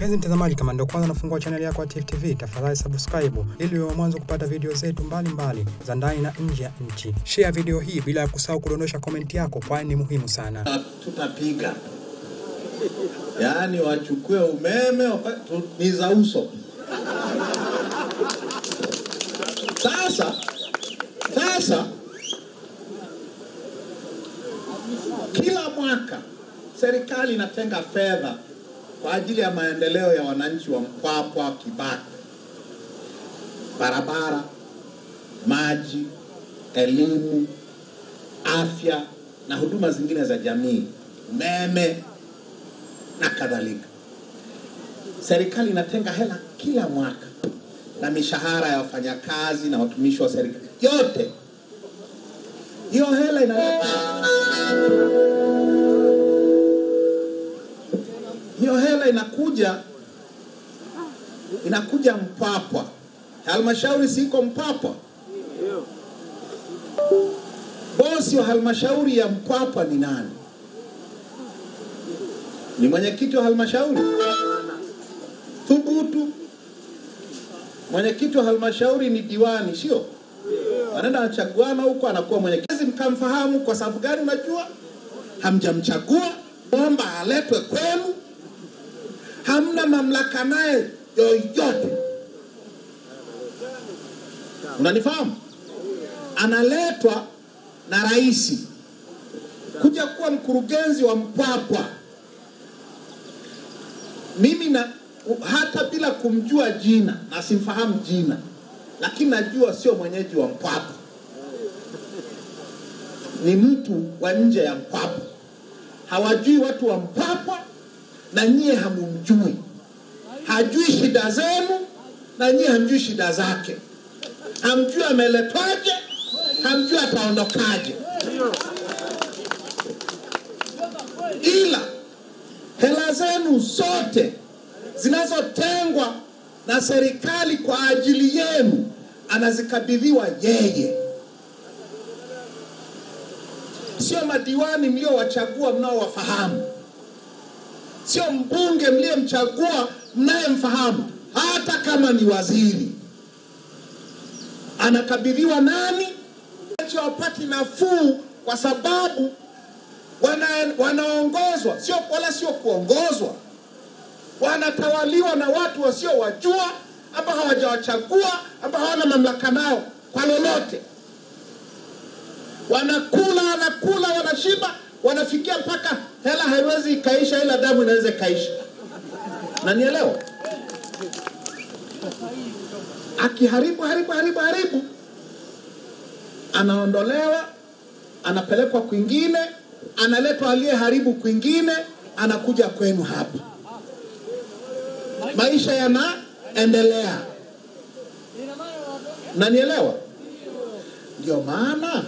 Mpenzi mtazamaji, kama ndio kwanza nafungua chaneli yako ya Tifu TV, tafadhali subscribe ili uwe mwanzo kupata video zetu mbalimbali za ndani na nje ya nchi. Share video hii bila ya kusahau kudondosha komenti yako, kwani ni muhimu sana. tutapiga yaani wachukue umeme ni za uso sasa sasa kila mwaka serikali inatenga fedha kwa ajili ya maendeleo ya wananchi wa Mpwapwa, Kibakwe, barabara, maji, elimu, afya na huduma zingine za jamii, umeme na kadhalika. Serikali inatenga hela kila mwaka na mishahara ya wafanyakazi na watumishi wa serikali. Yote, hiyo hela ina hiyo hela inakuja inakuja mpapwa Halmashauri siko mpapwa Bosi wa halmashauri ya mpapwa ni nani? Ni mwenyekiti wa halmashauri? Thubutu. Mwenyekiti wa halmashauri ni diwani, sio? Anaenda anachaguana huko, anakuwa mwenyekiti. Mkamfahamu kwa sababu gani? Unajua, hamjamchagua, omba aletwe kwenu, hamna mamlaka naye yoyote. Unanifahamu? Analetwa na rais kuja kuwa mkurugenzi wa Mpwapwa. Mimi na hata bila kumjua jina na simfahamu jina, lakini najua sio mwenyeji wa Mpwapwa, ni mtu wa nje ya Mpwapwa. Hawajui watu wa Mpwapwa na nyie hamumjui, hajui shida zenu na nyie hamjui shida zake, hamjui ameletwaje, hamjui ataondokaje, ila hela zenu zote zinazotengwa na serikali kwa ajili yenu anazikabidhiwa yeye, sio madiwani mliowachagua mnaowafahamu, sio mbunge mliyemchagua mnayemfahamu, hata kama ni waziri. Anakabidhiwa nani? Wapati nafuu kwa sababu wana, wanaongozwa sio wala sio kuongozwa, wanatawaliwa na watu wasiowajua ambao hawajawachagua ambao hawana mamlaka nao kwa lolote. Wanakula wanakula, wanashiba, wanafikia mpaka hela haiwezi ikaisha, ila damu inaweza ikaisha. Nanielewa? Akiharibu haribu haribu haribu, anaondolewa, anapelekwa kwingine, analetwa aliyeharibu kwingine, anakuja kwenu hapa, maisha yanaendelea. Nanielewa? Ndio maana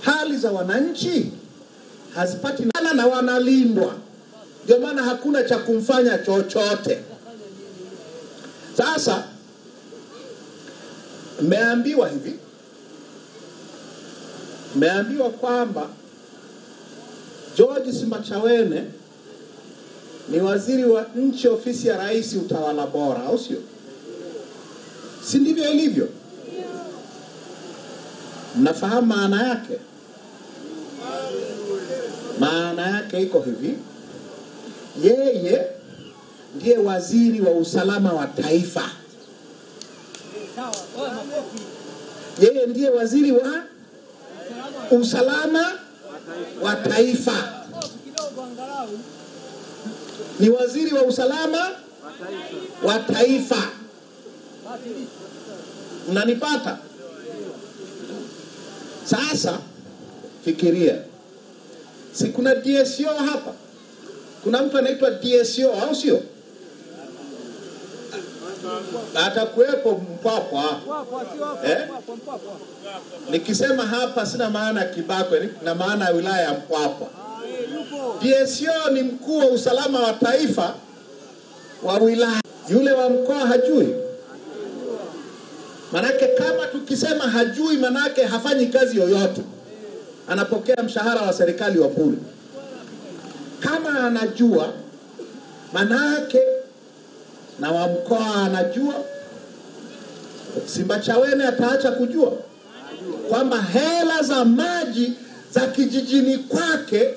hali za wananchi hazipati na, na wanalindwa, ndio maana hakuna cha kumfanya chochote. Sasa mmeambiwa hivi, mmeambiwa kwamba George Simbachawene ni waziri wa nchi ofisi ya rais utawala bora, au sio? Si ndivyo ilivyo? Mnafahamu maana yake? Maana yake iko hivi, yeye ndiye waziri wa usalama wa taifa. Yeye ndiye waziri wa usalama wa taifa, ni waziri wa usalama wa taifa. Mnanipata? Sasa fikiria, si kuna DSO hapa? Kuna mtu anaitwa DSO, au sio? Atakuwepo Mpwapwa eh? Nikisema hapa sina maana ya Kibakwe, na maana ya wilaya ya Mpwapwa. DSO ni mkuu wa usalama wa taifa wa wilaya. Yule wa mkoa hajui? Manake kama tukisema hajui, manake hafanyi kazi yoyote, anapokea mshahara wa serikali wa bure. Kama anajua, manake na wa mkoa anajua, Simbachawene ataacha kujua kwamba hela za maji za kijijini kwake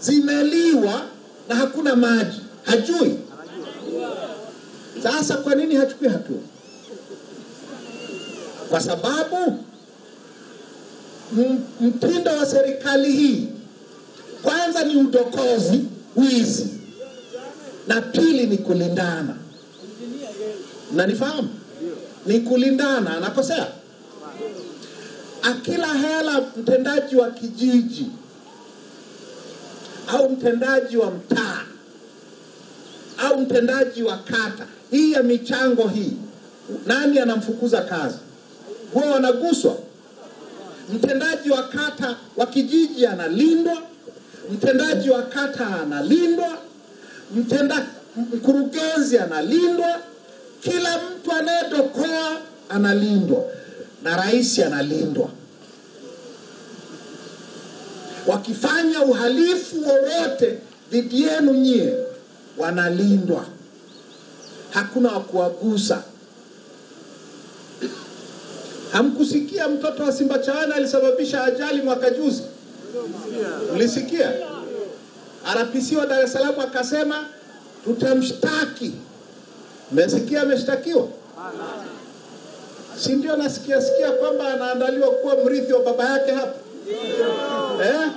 zimeliwa na hakuna maji? Hajui. Sasa kwa nini hachukui hatua? Kwa sababu mtindo wa serikali hii kwanza ni udokozi, wizi, na pili ni kulindana. nanifahamu Ni kulindana. Anakosea akila hela mtendaji wa kijiji au mtendaji wa mtaa au mtendaji wa kata hii ya michango hii, nani anamfukuza kazi? Huwa wanaguswa. Mtendaji wa kata wa kijiji analindwa, mtendaji wa kata analindwa, mtenda mkurugenzi analindwa, kila mtu anayetokoa analindwa na rais analindwa. Wakifanya uhalifu wowote dhidi yenu nyie, wanalindwa, hakuna wa kuwagusa. Hamkusikia mtoto wa Simba Chawana alisababisha ajali mwaka juzi? Mlisikia? RPC wa Dar es Salaam akasema tutamshtaki. Mmesikia ameshtakiwa? Si ndio nasikia sikia kwamba anaandaliwa kuwa mrithi wa baba yake hapa eh?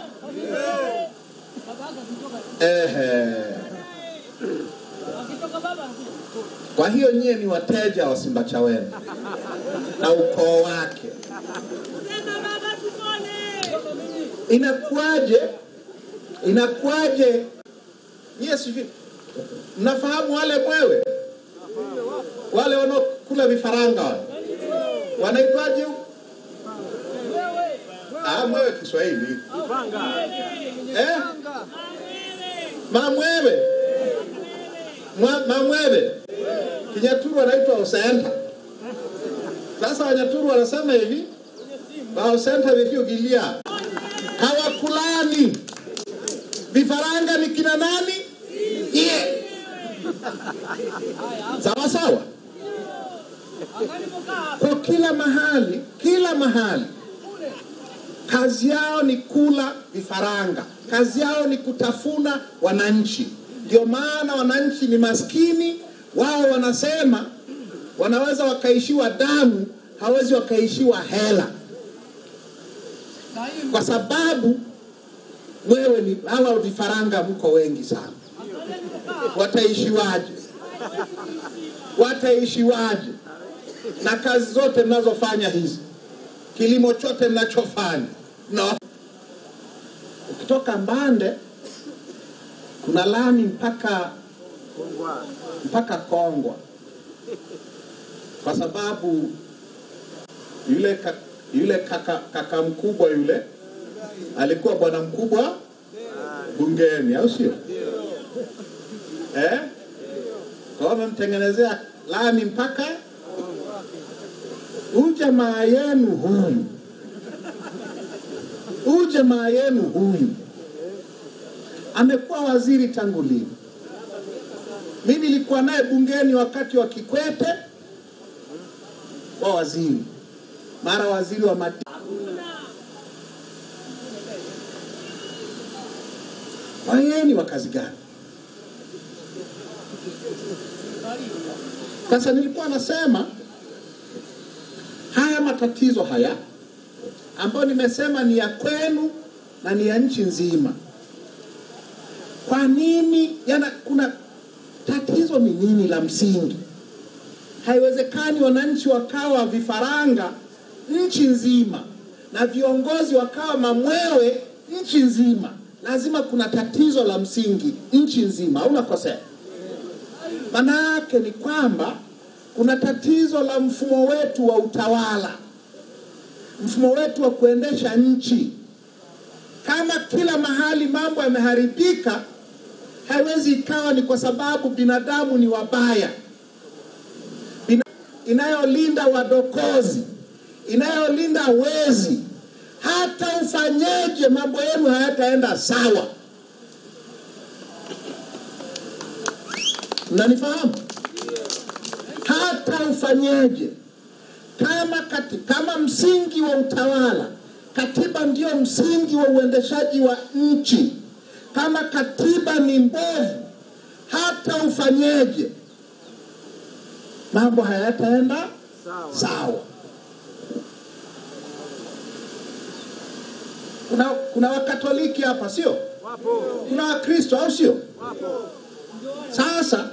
Ehe. Kwa hiyo nyie ni wateja wa Simbachawene na ukoo wake. inakuaje Inakuwaje? Nyie sijui mnafahamu wale mwewe wale wanaokula vifaranga wale wanaitwaje? Ah, mwewe Kiswahili eh? Mamwewe Mamwewe Kinyaturu anaitwa osenta. Sasa Wanyaturu wanasema hivi Baosenta vikiugilia hawakulani. Vifaranga ni kina nani? Iye. Sawa sawa. Kwa kila mahali, kila mahali kazi yao ni kula vifaranga, kazi yao ni kutafuna wananchi. Ndio maana wananchi ni maskini. Wao wanasema wanaweza wakaishiwa damu, hawezi wakaishiwa hela, kwa sababu wewe ni hawa vifaranga mko wengi sana. Wataishiwaje? Wataishiwaje? na kazi zote mnazofanya hizi, kilimo chote mnachofanya no. Ukitoka Mbande kuna lami mpaka mpaka Kongwa, kwa sababu yule kaka, yule kaka, kaka mkubwa yule alikuwa bwana mkubwa bungeni, au sio? Eh, kwa wamemtengenezea lami mpaka huyu jamaa yenu huyu, huyu jamaa yenu huyu amekuwa waziri tangu lini? Mi nilikuwa naye bungeni wakati wa Kikwete wa waziri, mara waziri wa madini. Kwa yeye ni wa kazi gani? Sasa nilikuwa nasema haya matatizo haya ambayo nimesema ni ya kwenu na ni ya nchi nzima. Kwa nini yana, kuna tatizo ni nini la msingi? Haiwezekani wananchi wakawa vifaranga nchi nzima na viongozi wakawa mamwewe nchi nzima. Lazima kuna tatizo la msingi nchi nzima, au nakosea? Maana yake ni kwamba kuna tatizo la mfumo wetu wa utawala, mfumo wetu wa kuendesha nchi. Kama kila mahali mambo yameharibika, haiwezi ikawa ni kwa sababu binadamu ni wabaya, Bina, inayolinda wadokozi, inayolinda wezi. Hata ufanyeje, mambo yenu hayataenda sawa. Mnanifahamu? hata ufanyeje, kama, kati, kama msingi wa utawala, katiba ndio msingi wa uendeshaji wa nchi. Kama katiba ni mbovu, hata ufanyeje, mambo hayataenda sawa. Kuna, kuna Wakatoliki hapa sio? Kuna Wakristo au sio? Sasa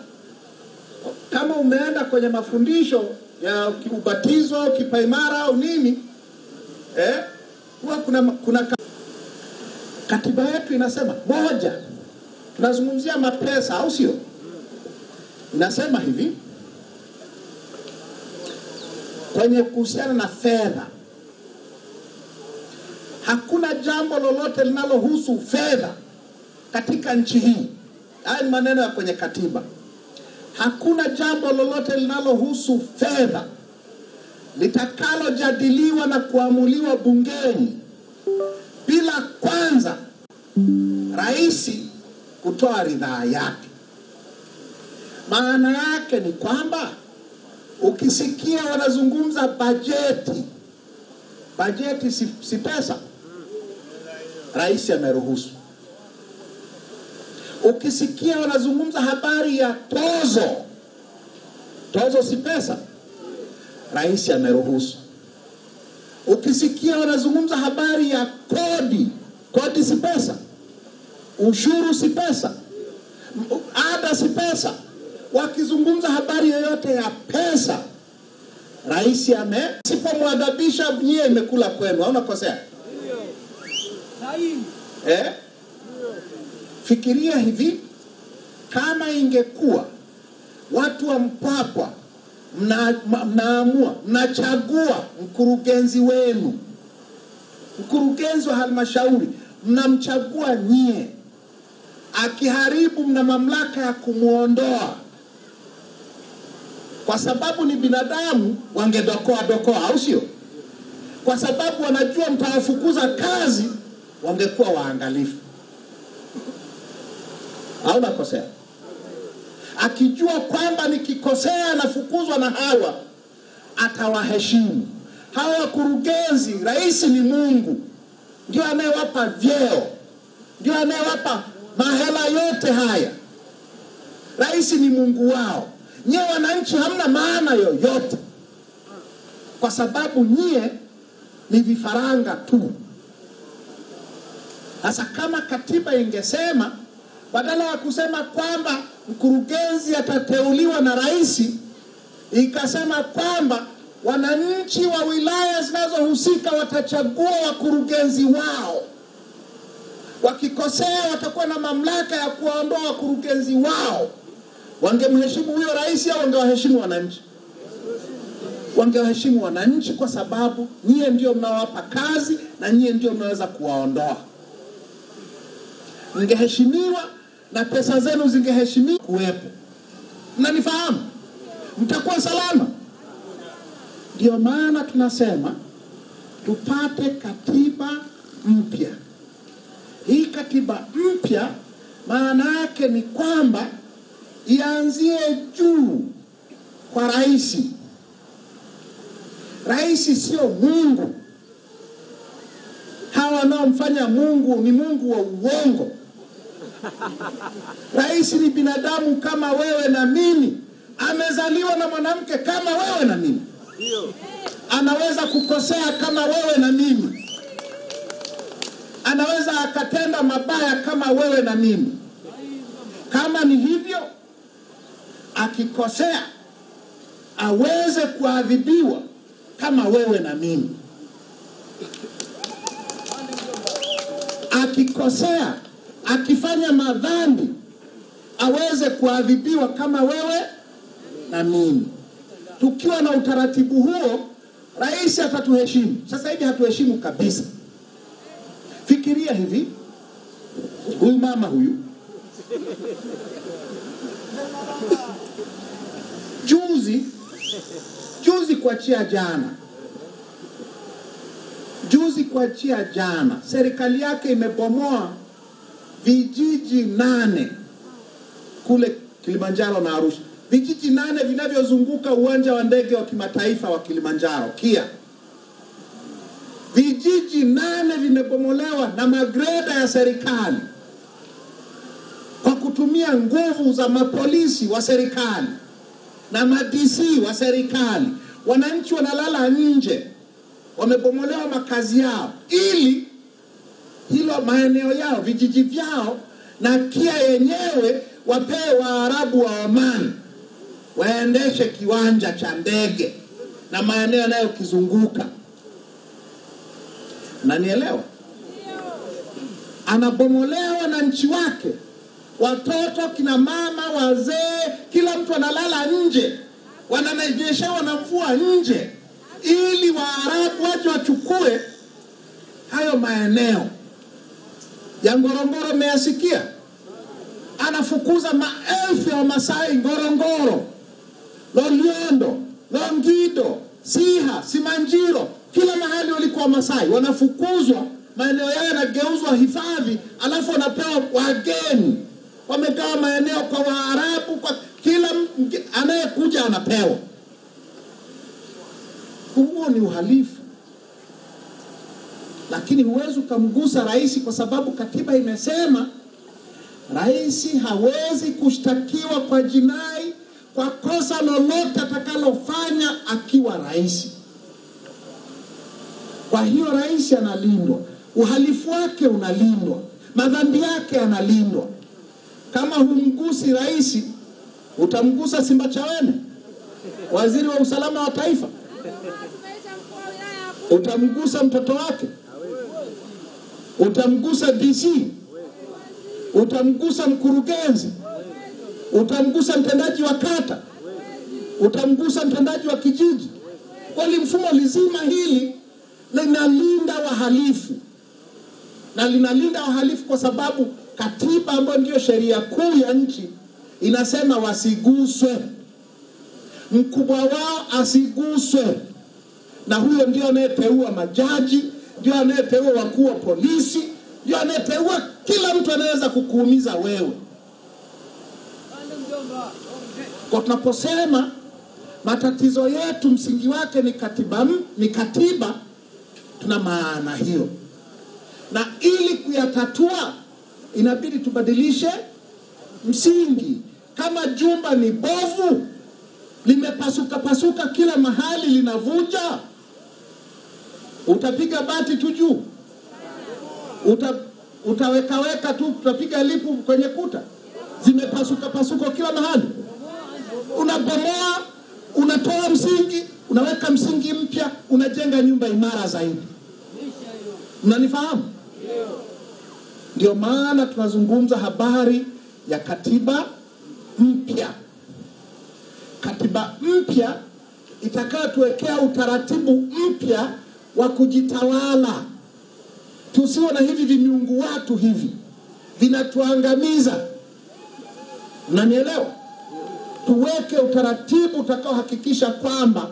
kama umeenda kwenye mafundisho ya ubatizo, kipaimara au nini eh, huwa kuna, kuna katiba yetu inasema moja, tunazungumzia mapesa au sio? Inasema hivi kwenye kuhusiana na fedha, hakuna jambo lolote linalohusu fedha katika nchi hii. Haya ni maneno ya kwenye katiba. Hakuna jambo lolote linalohusu fedha litakalojadiliwa na kuamuliwa bungeni rais kutoa ridhaa yake. Maana yake ni kwamba ukisikia wanazungumza bajeti, bajeti si, si pesa, rais ameruhusu. Ukisikia wanazungumza habari ya tozo, tozo si pesa, rais ameruhusu. Ukisikia wanazungumza habari ya kodi, kodi si pesa, ushuru si pesa, ada si pesa. Wakizungumza habari yoyote ya pesa, rais ame sipomwadhabisha nyie, imekula kwenu, au nakosea eh? Fikiria hivi, kama ingekuwa watu wa Mpwapwa mna- mnaamua mnachagua mkurugenzi wenu, mkurugenzi wa halmashauri mnamchagua nyie, akiharibu mna mamlaka ya kumwondoa, kwa sababu ni binadamu, wangedokoa dokoa, au sio? Kwa sababu wanajua mtawafukuza kazi, wangekuwa waangalifu au nakosea? Akijua kwamba nikikosea nafukuzwa na hawa, atawaheshimu hawa wakurugenzi. Rais ni Mungu, ndio anayewapa vyeo, ndio anayewapa mahela yote haya. Rais ni Mungu wao. Nyie wananchi hamna maana yoyote, kwa sababu nyie ni vifaranga tu. Sasa kama katiba ingesema badala ya kusema kwamba mkurugenzi atateuliwa na rais, ikasema kwamba wananchi wa wilaya zinazohusika watachagua wakurugenzi wao. Wakikosea watakuwa na mamlaka ya kuwaondoa wakurugenzi wao. Wangemheshimu huyo rais au wangewaheshimu wananchi? Wangewaheshimu wananchi, kwa sababu nyie ndio mnawapa kazi na nyie ndio mnaweza kuwaondoa mngeheshimiwa na pesa zenu zingeheshimiwa kuwepo. Mnanifahamu? Mtakuwa salama. Ndio maana tunasema tupate katiba mpya. Hii katiba mpya maana yake ni kwamba ianzie juu kwa rais. Rais sio Mungu. Hawa wanaomfanya Mungu ni Mungu wa uongo. Rais ni binadamu kama wewe na mimi, amezaliwa na mwanamke kama wewe na mimi, anaweza kukosea kama wewe na mimi, anaweza akatenda mabaya kama wewe na mimi. Kama ni hivyo, akikosea aweze kuadhibiwa kama wewe na mimi. Akikosea, akifanya madhambi, aweze kuadhibiwa kama wewe na mimi. Tukiwa na utaratibu huo, rais atatuheshimu. Sasa hivi hatuheshimu kabisa. Fikiria hivi, huyu mama huyu juzi juzi kuachia jana juzi kuachia jana, serikali yake imebomoa vijiji nane kule Kilimanjaro na Arusha. vijiji nane vinavyozunguka uwanja wa ndege wa kimataifa wa Kilimanjaro KIA. Vijiji nane vimebomolewa na magreda ya serikali kwa kutumia nguvu za mapolisi wa serikali na madc wa serikali. Wananchi wanalala nje, wamebomolewa makazi yao ili hilo maeneo yao vijiji vyao na KIA yenyewe wapewe Waarabu wa Oman waendeshe kiwanja cha ndege na maeneo yanayokizunguka. Nanielewa? Anabomolewa na nchi wake, watoto, kina mama, wazee, kila mtu analala nje, wananejesha wanamvua mvua nje, ili Waarabu waje wachukue hayo maeneo ya Ngorongoro. Mmeyasikia? Anafukuza maelfu ya Wamasai Ngorongoro, Loliondo, Longido, Siha, Simanjiro, kila mahali walikuwa Wamasai wanafukuzwa, maeneo yao yanageuzwa hifadhi, alafu wanapewa wageni. Wamegawa maeneo kwa Waarabu, kwa kila anayekuja anapewa. Huo ni uhalifu, lakini huwezi ukamgusa rais kwa sababu katiba imesema rais hawezi kushtakiwa kwa jinai kwa kosa lolote atakalofanya akiwa rais. Kwa hiyo rais analindwa, uhalifu wake unalindwa, madhambi yake analindwa. Kama humgusi rais, utamgusa simba Simbachawene, waziri wa usalama wa taifa? Utamgusa mtoto wake? Utamgusa DC? Utamgusa mkurugenzi? Utamgusa mtendaji wa kata? Utamgusa mtendaji wa kijiji? Kweli mfumo lizima hili linalinda wahalifu. Na linalinda wahalifu kwa sababu katiba ambayo ndio sheria kuu ya nchi inasema wasiguswe, mkubwa wao asiguswe, na huyo ndio anayeteua majaji, ndio anayeteua wakuu wa polisi, ndio anayeteua kila mtu anaweza kukuumiza wewe. Kwa tunaposema matatizo yetu msingi wake ni katiba, ni katiba, tuna maana hiyo, na ili kuyatatua inabidi tubadilishe msingi. Kama jumba ni bovu, limepasuka pasuka kila mahali, linavuja, utapiga bati tu juu, uta utawekaweka tu, utapiga lipu kwenye kuta, zimepasuka pasuka kila mahali. Unabomoa, unatoa msingi, unaweka msingi mpya, unajenga nyumba imara zaidi. Mnanifahamu? Ndio maana tunazungumza habari ya katiba mpya, katiba mpya itakayotuwekea utaratibu mpya wa kujitawala. Tusiwe na hivi vimiungu watu hivi vinatuangamiza. nanielewa tuweke utaratibu utakaohakikisha kwamba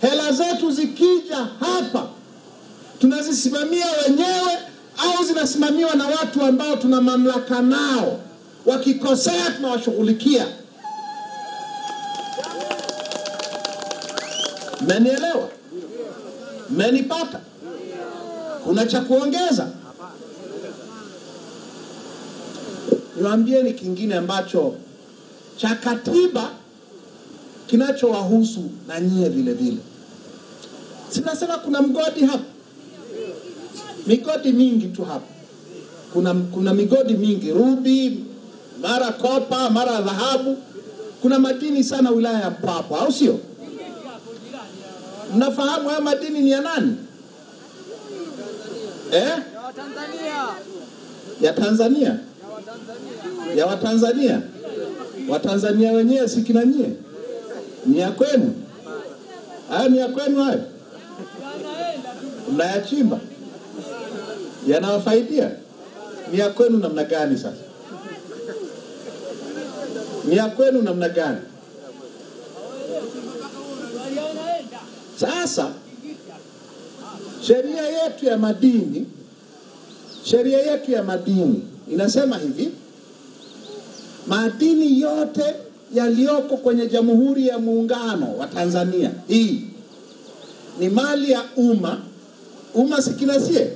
hela zetu zikija hapa tunazisimamia wenyewe au zinasimamiwa na watu ambao tuna mamlaka nao. Wakikosea tunawashughulikia. Mmenielewa? Mmenipata? Kuna cha kuongeza? Niwaambieni kingine ambacho cha katiba kinachowahusu na nyie vile vile. Sinasema kuna mgodi hapa, migodi mingi tu hapa. Kuna, kuna migodi mingi rubi, mara kopa, mara dhahabu. Kuna madini sana wilaya ya Mpwapwa, au sio? Mnafahamu haya madini ni ya nani eh? Ya Tanzania, ya Watanzania. Watanzania wenyewe si kina nyie, ni ya kwenu. Haya ni ya kwenu, hayo mnayachimba, yanawafaidia. Ni ya kwenu namna gani? Sasa ni ya kwenu namna gani? Sasa sheria yetu ya madini, sheria yetu ya madini inasema hivi madini yote yaliyoko kwenye Jamhuri ya Muungano wa Tanzania hii ni mali ya umma. Umma si kila sie.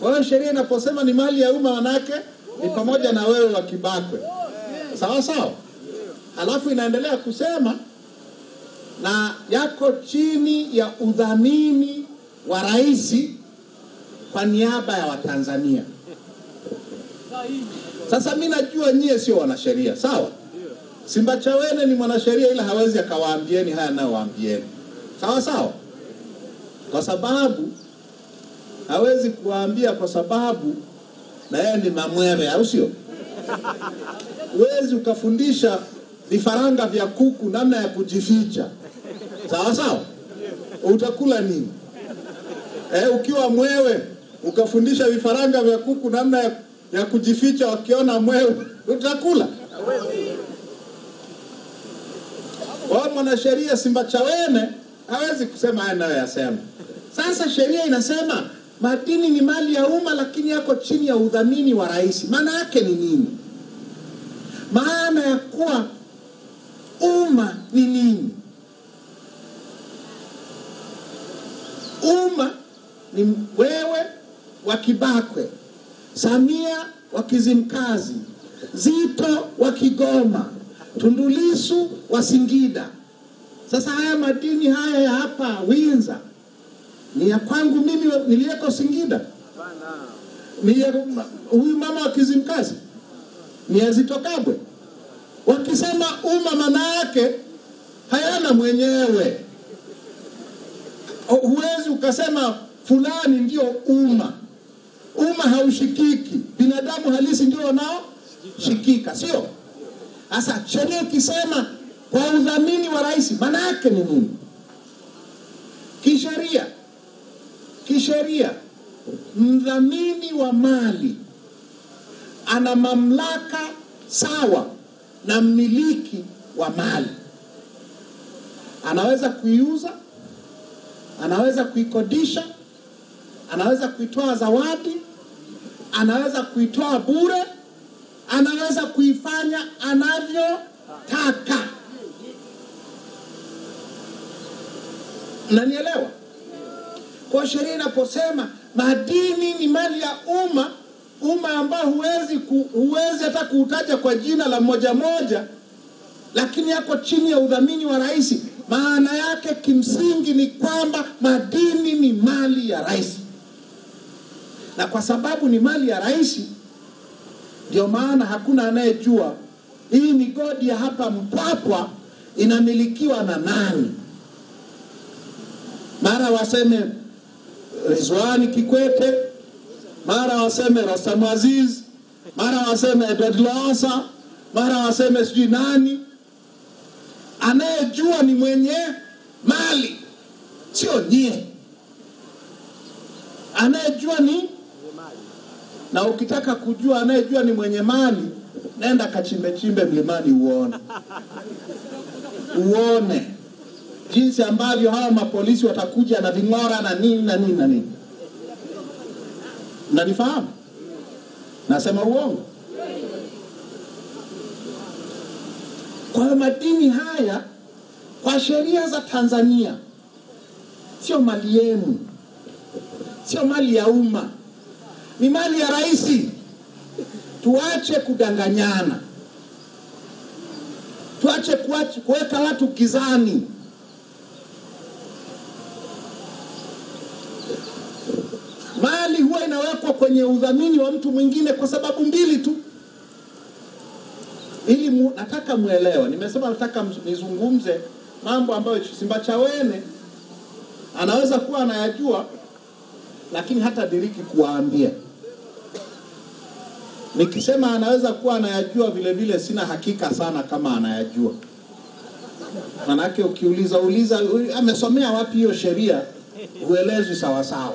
Kwa hiyo sheria inaposema ni mali ya umma, wanake ni pamoja na wewe wa Kibakwe, sawa sawa. Alafu inaendelea kusema na yako chini ya udhamini wa rais kwa niaba ya Watanzania. Sasa mi najua nyie sio wanasheria, sawa. Simbachawene ni mwanasheria, ila hawezi akawaambieni haya anayowaambieni, sawa sawa, kwa sababu hawezi kuwaambia, kwa sababu na yeye ni mamwere, au sio? Huwezi ukafundisha vifaranga vya kuku namna ya kujificha, sawa sawa, utakula nini? Eh, ukiwa mwewe ukafundisha vifaranga vya kuku namna ya, ya kujificha wakiona mwewe, utakula? Kwa mwanasheria Simbachawene hawezi kusema haya nayo yasema. Sasa sheria inasema madini ni mali ya umma, lakini yako chini ya udhamini wa rais. Maana yake ni nini? Maana ya kuwa umma ni nini? Umma ni wewe wa Kibakwe, Samia wa Kizimkazi, Zito wa Kigoma, Tundulisu wa Singida. Sasa haya madini haya ya hapa Winza ni ya kwangu mimi niliyeko Singida? Ni ya huyu mama wa Kizimkazi? Ni ya? Wakisema umma, maana yake hayana mwenyewe. Huwezi ukasema fulani ndio umma. Umma haushikiki, binadamu halisi ndio wanaoshikika, sio? Sasa sheria ikisema kwa udhamini wa rais, maana yake ni nini? Kisheria, kisheria mdhamini wa mali ana mamlaka sawa na mmiliki wa mali. Anaweza kuiuza, anaweza kuikodisha, anaweza kuitoa zawadi, anaweza kuitoa bure, anaweza kuifanya anavyotaka. Nanielewa? Kwa sheria inaposema madini ni mali ya umma, umma ambao huwezi ku, huwezi hata kuutaja kwa jina la moja moja, lakini yako chini ya udhamini wa rais. Maana yake kimsingi ni kwamba madini ni mali ya rais, na kwa sababu ni mali ya rais, ndio maana hakuna anayejua hii migodi ya hapa Mpwapwa inamilikiwa na nani. Mara waseme Rizwani Kikwete, mara waseme Rostam Aziz, mara waseme Edward Lowassa, mara waseme sijui nani. Anayejua ni mwenye mali, sio nyie. Anayejua ni na ukitaka kujua anayejua ni mwenye mali, nenda kachimbe chimbe mlimani uone, uone jinsi ambavyo hawa mapolisi watakuja na ving'ora na nini na nini na nini. Mnanifahamu? Nasema uongo? Kwa madini haya kwa sheria za Tanzania sio mali yenu, sio mali ya umma, ni mali ya rais. Tuache kudanganyana, tuache kuweka watu gizani. Mali huwa inawekwa kwenye udhamini wa mtu mwingine kwa sababu mbili tu, ili mu, nataka mwelewe. Nimesema nataka nizungumze mambo ambayo Simbachawene anaweza kuwa anayajua, lakini hata diriki kuwaambia. Nikisema anaweza kuwa anayajua vile vile, sina hakika sana kama anayajua, manake ukiuliza uliza amesomea wapi hiyo sheria, huelezwi sawasawa.